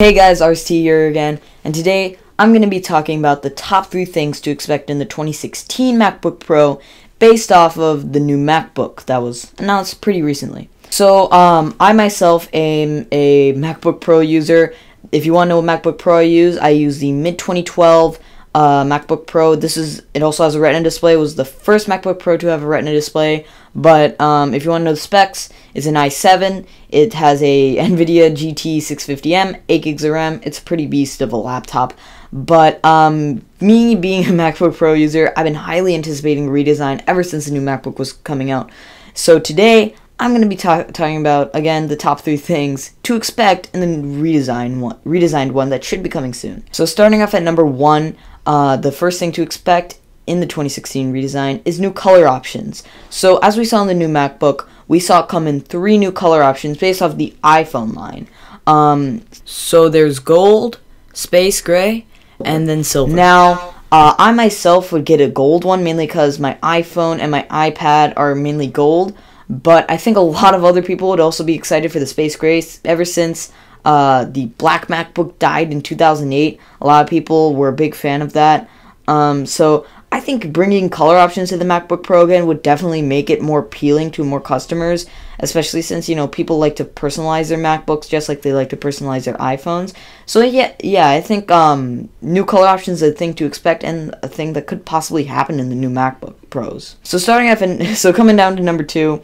Hey guys, RST here again, and today I'm going to be talking about the top 3 things to expect in the 2016 MacBook Pro based off of the new MacBook that was announced pretty recently. So, um, I myself am a MacBook Pro user. If you want to know what MacBook Pro I use, I use the mid 2012 uh, MacBook Pro. This is it also has a Retina display. It was the first MacBook Pro to have a Retina display. But um, if you want to know the specs, it's an i7. It has a NVIDIA GT 650M, 8 gigs of RAM. It's a pretty beast of a laptop. But um, me being a MacBook Pro user, I've been highly anticipating redesign ever since the new MacBook was coming out. So today, I'm going to be ta talking about again the top three things to expect in the redesign one, redesigned one that should be coming soon. So starting off at number one, uh, the first thing to expect in the 2016 redesign is new color options. So as we saw in the new MacBook, we saw it come in three new color options based off the iPhone line. Um, so there's gold, space gray, and then silver. Now, uh, I myself would get a gold one mainly because my iPhone and my iPad are mainly gold. But I think a lot of other people would also be excited for the space gray ever since uh, the black MacBook died in 2008. A lot of people were a big fan of that. Um, so I think bringing color options to the MacBook Pro again would definitely make it more appealing to more customers, especially since you know people like to personalize their MacBooks just like they like to personalize their iPhones. So yeah, yeah, I think um, new color options is a thing to expect and a thing that could possibly happen in the new MacBook Pros. So starting off, in, so coming down to number two,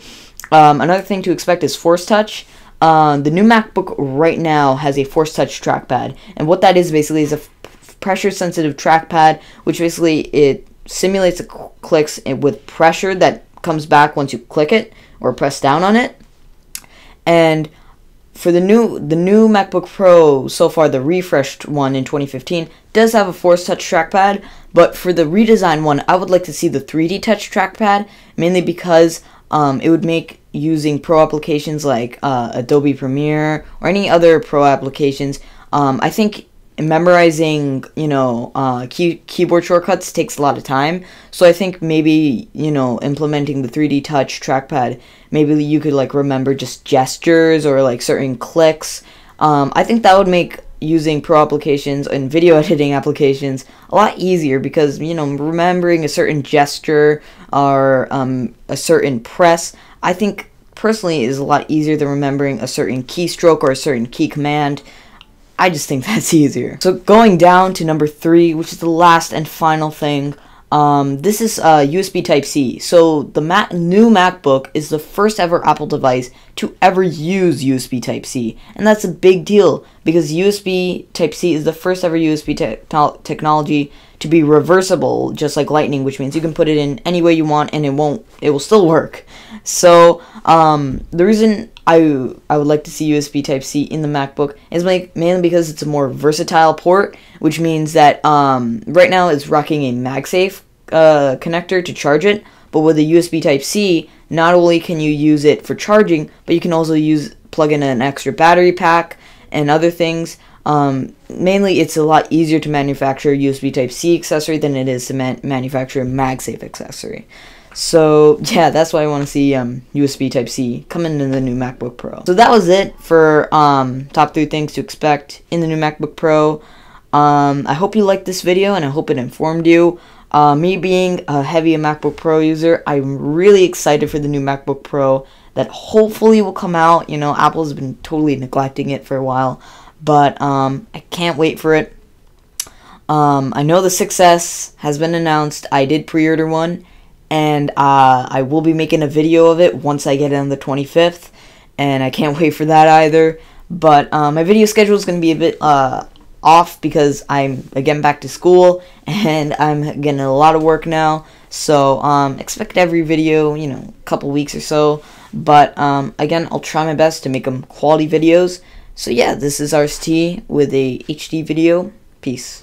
um, another thing to expect is Force Touch. Uh, the new MacBook right now has a Force Touch trackpad, and what that is basically is a pressure sensitive trackpad, which basically it simulates the clicks with pressure that comes back once you click it or press down on it. And for the new the new MacBook Pro so far, the refreshed one in 2015 does have a Force Touch trackpad, but for the redesigned one, I would like to see the 3D Touch trackpad, mainly because um, it would make using pro applications like uh, Adobe Premiere or any other pro applications. Um, I think memorizing, you know, uh, key- keyboard shortcuts takes a lot of time. So I think maybe, you know, implementing the 3D touch trackpad, maybe you could like remember just gestures or like certain clicks. Um, I think that would make using pro applications and video editing applications a lot easier because you know remembering a certain gesture or um, a certain press i think personally is a lot easier than remembering a certain keystroke or a certain key command. I just think that's easier. So going down to number three which is the last and final thing um, this is uh, USB Type C. So the Mac- new MacBook is the first ever Apple device to ever use USB Type C, and that's a big deal because USB Type C is the first ever USB te- technology to be reversible, just like Lightning, which means you can put it in any way you want and it won't, it will still work. So um, the reason I I would like to see USB Type C in the MacBook is like mainly because it's a more versatile port, which means that um, right now it's rocking a MagSafe uh, connector to charge it, but with the USB Type C, not only can you use it for charging, but you can also use plug in an extra battery pack and other things. Um, mainly, it's a lot easier to manufacture a USB Type C accessory than it is to man- manufacture a MagSafe accessory. So yeah, that's why I want to see um, USB Type C coming in the new MacBook Pro. So that was it for um, top three things to expect in the new MacBook Pro. Um, I hope you liked this video and I hope it informed you. Uh, me being a heavy MacBook Pro user, I'm really excited for the new MacBook Pro that hopefully will come out. You know, Apple's been totally neglecting it for a while, but um, I can't wait for it. Um, I know the 6s has been announced. I did pre-order one and uh, I will be making a video of it once I get it on the 25th, and I can't wait for that either. But uh, my video schedule is going to be a bit uh, off because I'm again back to school and I'm getting a lot of work now. So um, expect every video, you know, a couple weeks or so. But um, again, I'll try my best to make them quality videos. So yeah, this is RST with a HD video. Peace.